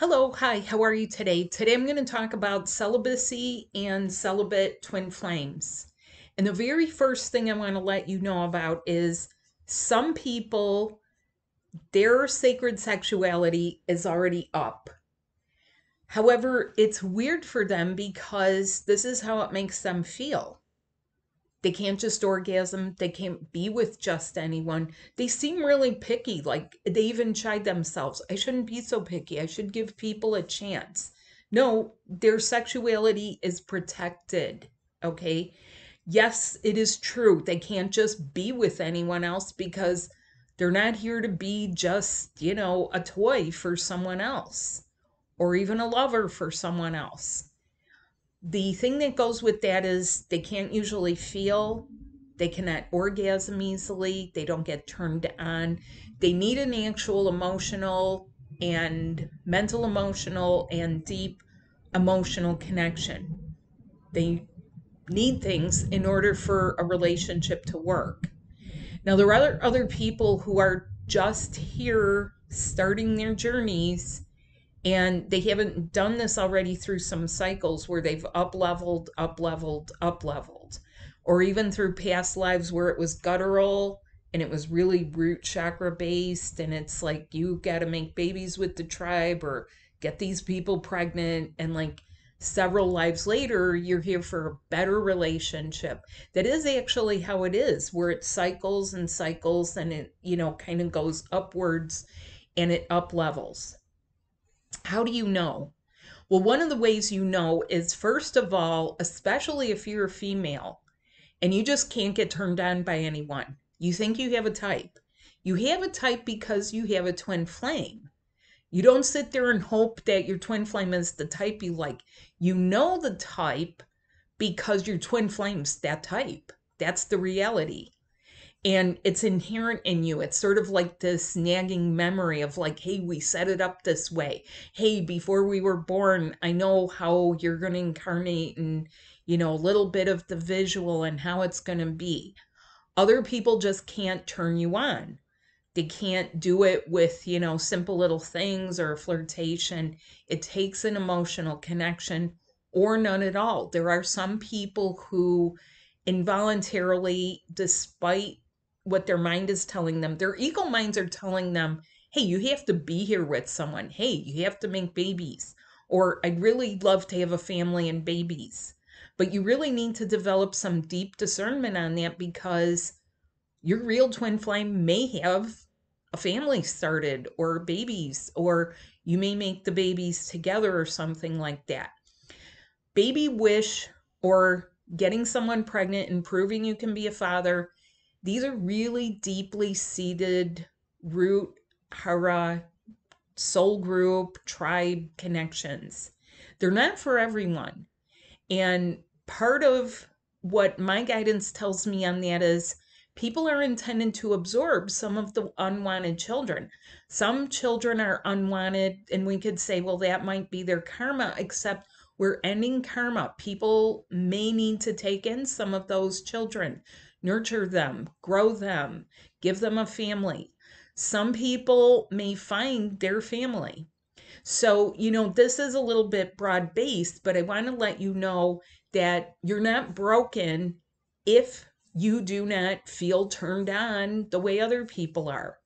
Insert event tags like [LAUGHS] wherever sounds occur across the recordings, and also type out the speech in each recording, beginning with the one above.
Hello, hi, how are you today? Today I'm going to talk about celibacy and celibate twin flames. And the very first thing I want to let you know about is some people, their sacred sexuality is already up. However, it's weird for them because this is how it makes them feel. They can't just orgasm. They can't be with just anyone. They seem really picky. Like they even chide themselves. I shouldn't be so picky. I should give people a chance. No, their sexuality is protected. Okay. Yes, it is true. They can't just be with anyone else because they're not here to be just, you know, a toy for someone else or even a lover for someone else the thing that goes with that is they can't usually feel they cannot orgasm easily they don't get turned on. They need an actual emotional and mental emotional and deep emotional connection. They need things in order for a relationship to work. Now there are other, other people who are just here starting their journeys and they haven't done this already through some cycles where they've up leveled up leveled up leveled or even through past lives where it was guttural and it was really root chakra based and it's like you got to make babies with the tribe or get these people pregnant. And like several lives later you're here for a better relationship. That is actually how it is where it cycles and cycles and it you know kind of goes upwards and it up levels how do you know? Well, one of the ways you know is first of all, especially if you're a female and you just can't get turned on by anyone, you think you have a type. You have a type because you have a twin flame. You don't sit there and hope that your twin flame is the type you like. You know the type because your twin flame's that type. That's the reality and it's inherent in you. It's sort of like this nagging memory of like, hey, we set it up this way. Hey, before we were born, I know how you're going to incarnate and, you know, a little bit of the visual and how it's going to be. Other people just can't turn you on. They can't do it with, you know, simple little things or flirtation. It takes an emotional connection or none at all. There are some people who involuntarily, despite what their mind is telling them. Their ego minds are telling them, hey, you have to be here with someone. Hey, you have to make babies. Or I'd really love to have a family and babies. But you really need to develop some deep discernment on that because your real twin flame may have a family started or babies, or you may make the babies together or something like that. Baby wish or getting someone pregnant and proving you can be a father these are really deeply seated root, hara, soul group, tribe connections. They're not for everyone. And part of what my guidance tells me on that is people are intended to absorb some of the unwanted children. Some children are unwanted, and we could say, well, that might be their karma, except we're ending karma. People may need to take in some of those children nurture them, grow them, give them a family. Some people may find their family. So, you know, this is a little bit broad based, but I want to let you know that you're not broken if you do not feel turned on the way other people are.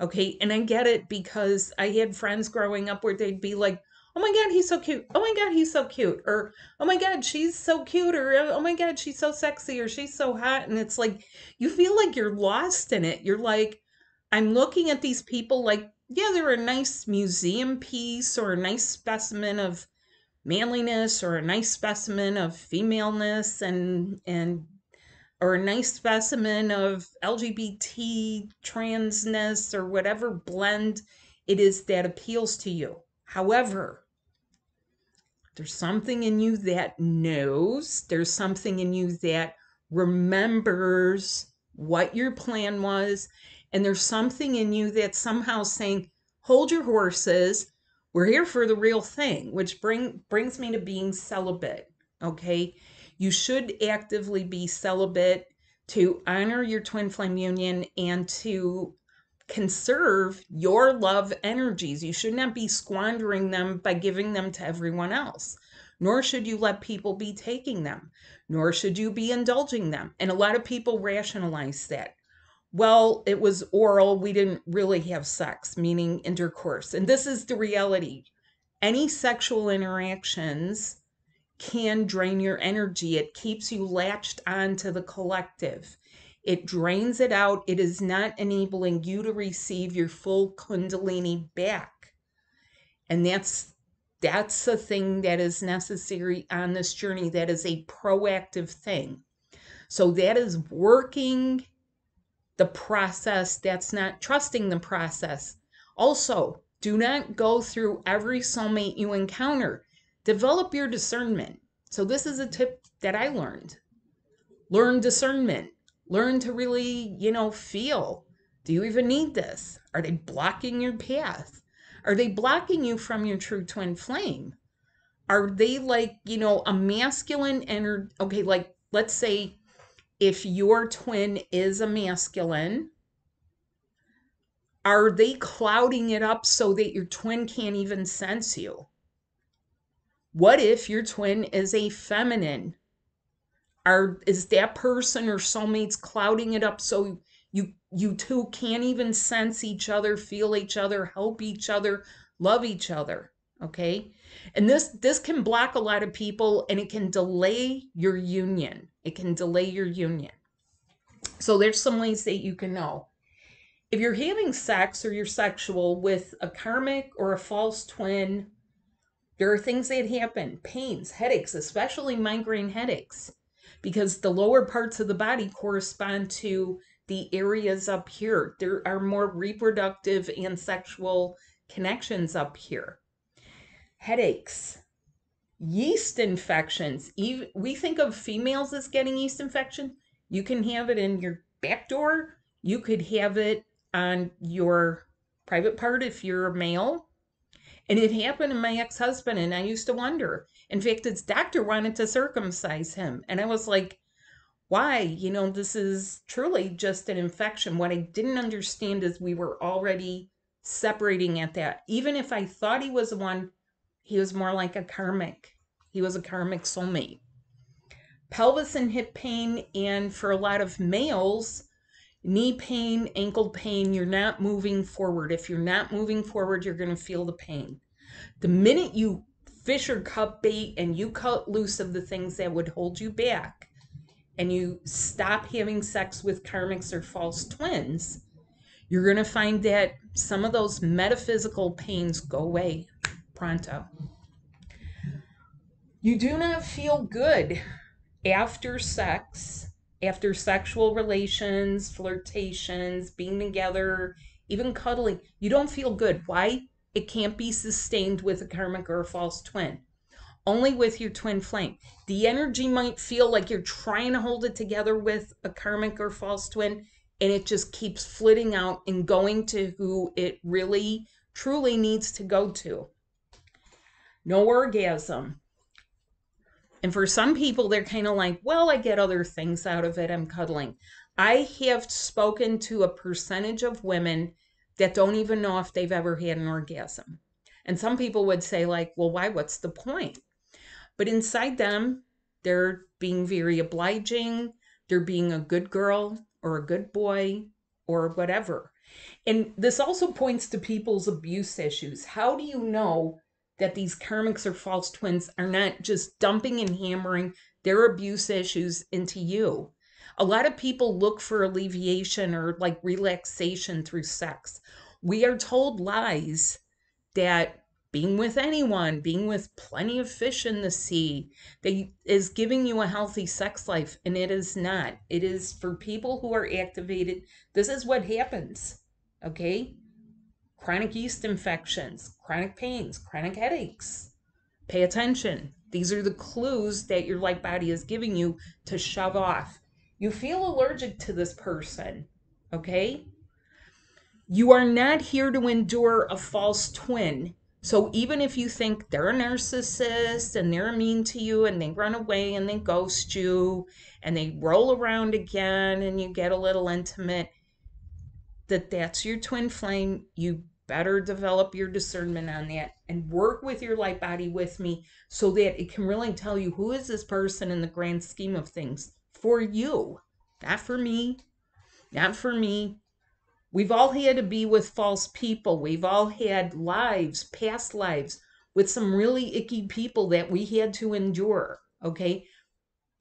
Okay. And I get it because I had friends growing up where they'd be like, oh my god he's so cute. Oh my god he's so cute. Or oh my god she's so cute. Or oh my god she's so sexy. Or she's so hot. And it's like you feel like you're lost in it. You're like i'm looking at these people like yeah they're a nice museum piece or a nice specimen of manliness or a nice specimen of femaleness and and or a nice specimen of lgbt transness or whatever blend it is that appeals to you. However there's something in you that knows, there's something in you that remembers what your plan was, and there's something in you that's somehow saying, hold your horses. We're here for the real thing, which bring brings me to being celibate. Okay. You should actively be celibate to honor your twin flame union and to conserve your love energies. You should not be squandering them by giving them to everyone else, nor should you let people be taking them, nor should you be indulging them. And a lot of people rationalize that. Well, it was oral, we didn't really have sex, meaning intercourse. And this is the reality. Any sexual interactions can drain your energy. It keeps you latched onto the collective. It drains it out. It is not enabling you to receive your full kundalini back. And that's that's the thing that is necessary on this journey. That is a proactive thing. So that is working the process. That's not trusting the process. Also, do not go through every soulmate you encounter. Develop your discernment. So, this is a tip that I learned. Learn discernment. Learn to really, you know, feel. Do you even need this? Are they blocking your path? Are they blocking you from your true twin flame? Are they like, you know, a masculine energy? Okay, like let's say if your twin is a masculine, are they clouding it up so that your twin can't even sense you? What if your twin is a feminine? Are is that person or soulmates clouding it up so you you two can't even sense each other, feel each other, help each other, love each other, okay? And this this can block a lot of people and it can delay your union. It can delay your union. So there's some ways that you can know. If you're having sex or you're sexual with a karmic or a false twin, there are things that happen pains, headaches, especially migraine headaches, because the lower parts of the body correspond to the areas up here. There are more reproductive and sexual connections up here. Headaches, yeast infections. Even, we think of females as getting yeast infection. You can have it in your back door. You could have it on your private part if you're a male. And it happened to my ex husband, and I used to wonder. In fact, his doctor wanted to circumcise him. And I was like, why? You know, this is truly just an infection. What I didn't understand is we were already separating at that. Even if I thought he was the one, he was more like a karmic. He was a karmic soulmate. Pelvis and hip pain, and for a lot of males, knee pain, ankle pain, you're not moving forward. If you're not moving forward, you're going to feel the pain. The minute you fish or cut bait and you cut loose of the things that would hold you back, and you stop having sex with karmics or false twins, you're going to find that some of those metaphysical pains go away pronto. You do not feel good after sex, after sexual relations, flirtations, being together, even cuddling. You don't feel good. Why? It can't be sustained with a karmic or a false twin only with your twin flame. The energy might feel like you're trying to hold it together with a karmic or false twin, and it just keeps flitting out and going to who it really, truly needs to go to. No orgasm. And for some people, they're kind of like, well, I get other things out of it. I'm cuddling. I have spoken to a percentage of women that don't even know if they've ever had an orgasm. And some people would say, like, well, why? What's the point? But inside them, they're being very obliging, they're being a good girl or a good boy or whatever. And this also points to people's abuse issues. How do you know that these karmics or false twins are not just dumping and hammering their abuse issues into you? A lot of people look for alleviation or like relaxation through sex. We are told lies that being with anyone, being with plenty of fish in the sea, that is giving you a healthy sex life, and it is not. It is for people who are activated. This is what happens, okay? Chronic yeast infections, chronic pains, chronic headaches. Pay attention. These are the clues that your light body is giving you to shove off. You feel allergic to this person, okay? You are not here to endure a false twin so even if you think they're a narcissist and they're mean to you and they run away and they ghost you and they roll around again and you get a little intimate, that that's your twin flame, you better develop your discernment on that and work with your light body with me so that it can really tell you who is this person in the grand scheme of things for you, not for me, not for me. We've all had to be with false people. We've all had lives, past lives, with some really icky people that we had to endure. Okay.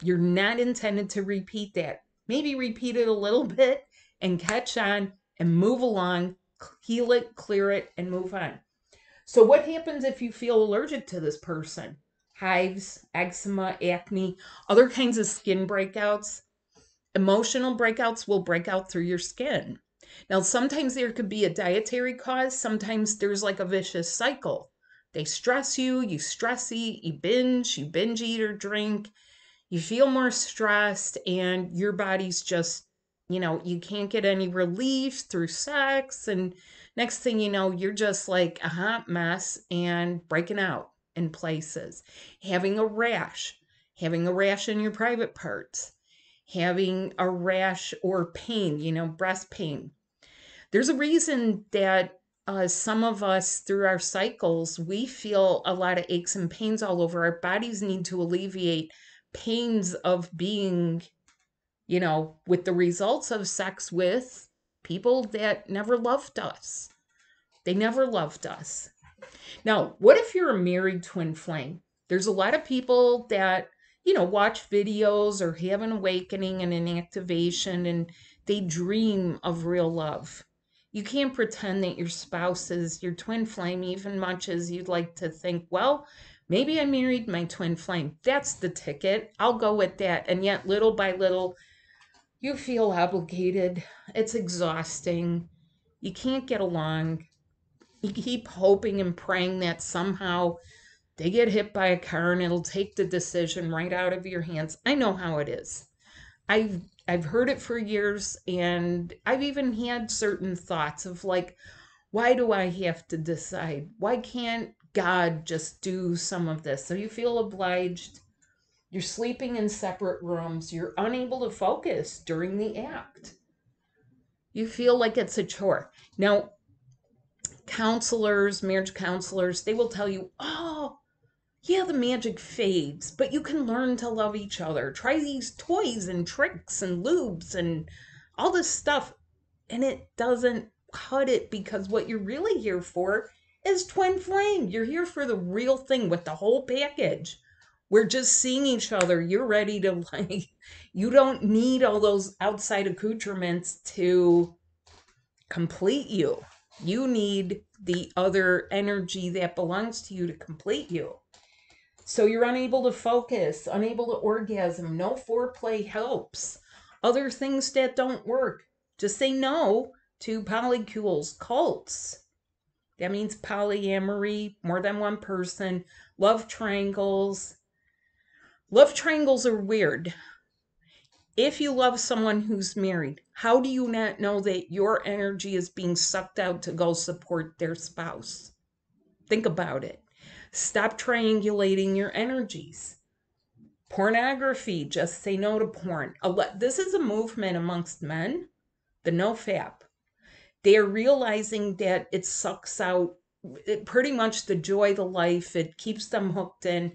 You're not intended to repeat that. Maybe repeat it a little [LAUGHS] bit and catch on and move along heal it, clear it, and move on. So, what happens if you feel allergic to this person? Hives, eczema, acne, other kinds of skin breakouts. Emotional breakouts will break out through your skin. Now, sometimes there could be a dietary cause, sometimes there's like a vicious cycle. They stress you, you stress eat, you binge, you binge eat or drink, you feel more stressed, and your body's just you know, you can't get any relief through sex. And next thing you know, you're just like a hot mess and breaking out in places, having a rash, having a rash in your private parts, having a rash or pain, you know, breast pain. There's a reason that uh, some of us through our cycles, we feel a lot of aches and pains all over. Our bodies need to alleviate pains of being you know, with the results of sex with people that never loved us. They never loved us. Now, what if you're a married twin flame? There's a lot of people that, you know, watch videos or have an awakening and an activation and they dream of real love. You can't pretend that your spouse is your twin flame, even much as you'd like to think, well, maybe I married my twin flame. That's the ticket. I'll go with that. And yet, little by little, you feel obligated. It's exhausting. You can't get along. You keep hoping and praying that somehow they get hit by a car and it'll take the decision right out of your hands. I know how it is. I've I've heard it for years and I've even had certain thoughts of like why do I have to decide? Why can't God just do some of this? So you feel obliged you're sleeping in separate rooms. You're unable to focus during the act. You feel like it's a chore. Now, counselors, marriage counselors, they will tell you, oh, yeah, the magic fades, but you can learn to love each other. Try these toys and tricks and lubes and all this stuff. And it doesn't cut it because what you're really here for is twin flame. You're here for the real thing with the whole package. We're just seeing each other. You're ready to [LAUGHS] like, you don't need all those outside accoutrements to complete you. You need the other energy that belongs to you to complete you. So you're unable to focus, unable to orgasm. No foreplay helps. Other things that don't work. Just say no to polycules, cults. That means polyamory, more than one person, love triangles, Love triangles are weird. If you love someone who's married, how do you not know that your energy is being sucked out to go support their spouse? Think about it. Stop triangulating your energies. Pornography, just say no to porn. This is a movement amongst men, the no fap. They are realizing that it sucks out it, pretty much the joy, the life, it keeps them hooked in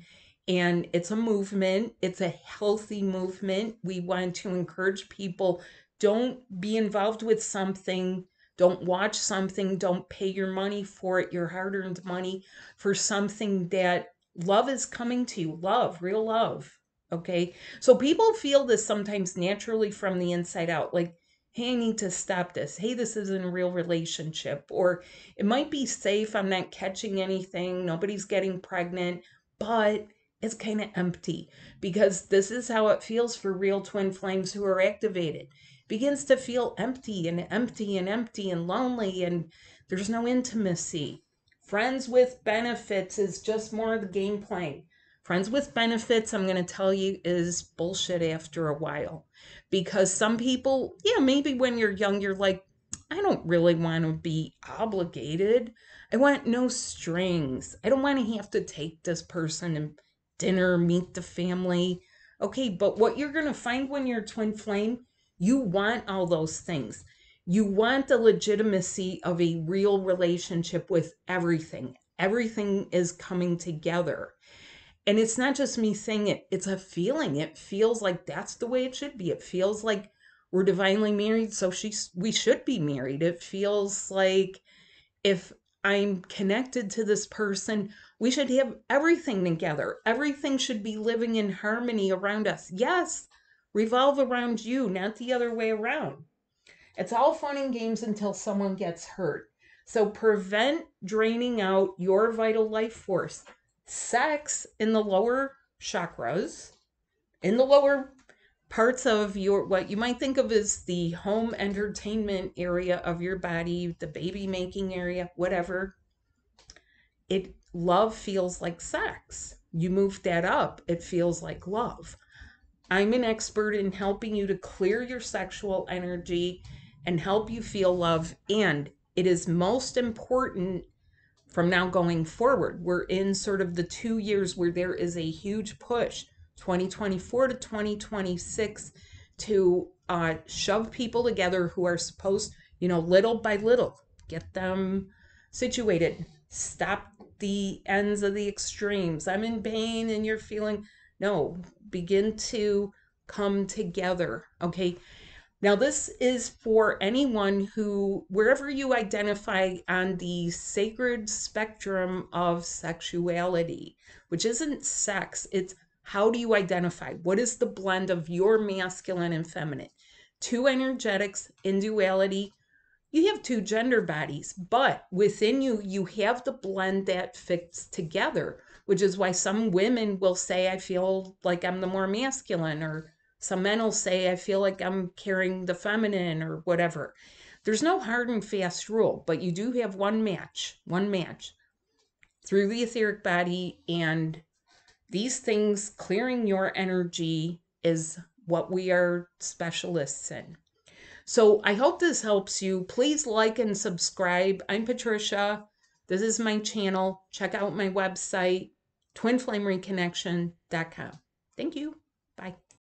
and it's a movement. It's a healthy movement. We want to encourage people don't be involved with something. Don't watch something. Don't pay your money for it your hard-earned money for something that love is coming to you. Love real love okay? So people feel this sometimes naturally from the inside out like hey i need to stop this. Hey this isn't a real relationship or it might be safe. I'm not catching anything. Nobody's getting pregnant. But it's kind of empty because this is how it feels for real twin flames who are activated. Begins to feel empty and empty and empty and lonely, and there's no intimacy. Friends with benefits is just more of the game playing. Friends with benefits, I'm going to tell you, is bullshit after a while. Because some people, yeah, maybe when you're young, you're like, I don't really want to be obligated. I want no strings. I don't want to have to take this person and dinner, meet the family. Okay, but what you're going to find when you're twin flame, you want all those things. You want the legitimacy of a real relationship with everything. Everything is coming together. And it's not just me saying it, it's a feeling. It feels like that's the way it should be. It feels like we're divinely married, so she's we should be married. It feels like if I'm connected to this person, we should have everything together. Everything should be living in harmony around us. Yes, revolve around you, not the other way around. It's all fun and games until someone gets hurt. So prevent draining out your vital life force. Sex in the lower chakras, in the lower parts of your what you might think of as the home entertainment area of your body, the baby making area, whatever. It love feels like sex. You move that up, it feels like love. I'm an expert in helping you to clear your sexual energy and help you feel love and it is most important from now going forward. We're in sort of the 2 years where there is a huge push 2024 to 2026 to uh, shove people together who are supposed, you know, little by little, get them situated, stop the ends of the extremes. I'm in pain and you're feeling, no, begin to come together. Okay. Now, this is for anyone who, wherever you identify on the sacred spectrum of sexuality, which isn't sex, it's how do you identify? What is the blend of your masculine and feminine? Two energetics in duality. You have two gender bodies, but within you, you have the blend that fits together, which is why some women will say, I feel like I'm the more masculine, or some men will say, I feel like I'm carrying the feminine, or whatever. There's no hard and fast rule, but you do have one match, one match through the etheric body and these things, clearing your energy, is what we are specialists in. So I hope this helps you. Please like and subscribe. I'm Patricia. This is my channel. Check out my website, twinflamereconnection.com. Thank you. Bye.